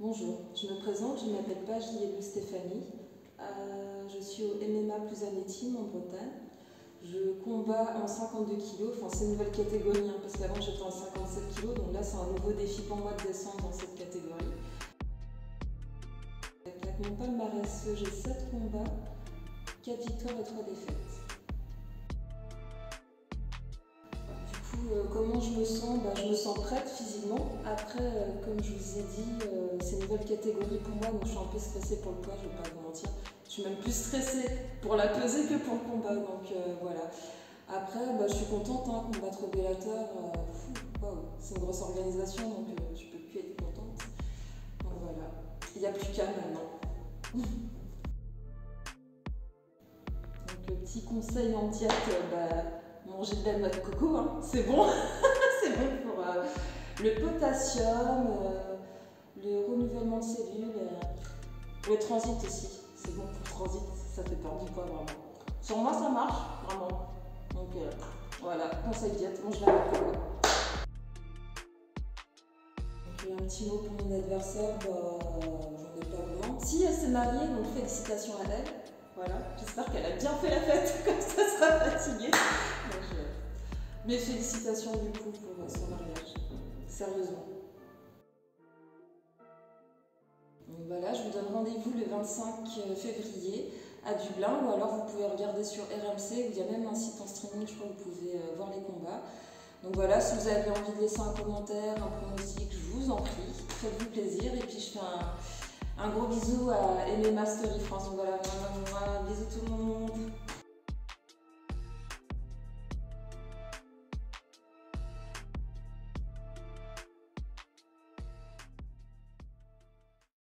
Bonjour, je me présente, je m'appelle Page Stéphanie. Euh, je suis au MMA plus Team en Bretagne. Je combats en 52 kg, enfin c'est une nouvelle catégorie, hein, parce qu'avant j'étais en 57 kg, donc là c'est un nouveau défi pour moi de descendre dans cette catégorie. Avec mon palmarès, j'ai 7 combats, 4 victoires et 3 défaites. Euh, comment je me sens bah, Je me sens prête physiquement. Après, euh, comme je vous ai dit, euh, c'est une nouvelle catégorie pour moi, donc je suis un peu stressée pour le poids, je ne vais pas vous mentir. Je suis même plus stressée pour la peser que pour le combat, donc voilà. Après, bah, je suis contente, hein, combattre au Bellator, c'est une grosse organisation, donc je peux plus être contente. Donc voilà, il n'y a plus qu'à maintenant. Donc le petit conseil en diète, bah, manger de la noix de coco, hein. c'est bon, c'est bon pour euh, le potassium, euh, le renouvellement de cellules, euh, le transit aussi, c'est bon pour le transit, ça fait perdre du poids vraiment. Sur moi ça marche, vraiment. Donc voilà, conseil diète, mange la noix de un petit mot pour mon adversaire, bah, j'en ai pas vraiment. Si elle s'est mariée, donc félicitations à elle. Voilà, j'espère qu'elle a bien fait la fête, comme ça sera fatiguée. Mes félicitations du coup pour son mariage, sérieusement. Donc voilà, je vous donne rendez-vous le 25 février à Dublin, ou alors vous pouvez regarder sur RMC, où il y a même un site en streaming, je crois que vous pouvez euh, voir les combats. Donc voilà, si vous avez envie de laisser un commentaire, un pronostic, je vous en prie, faites-vous plaisir. Et puis je fais un, gros bisou à Aimé Mastery France. Donc voilà, tout le monde.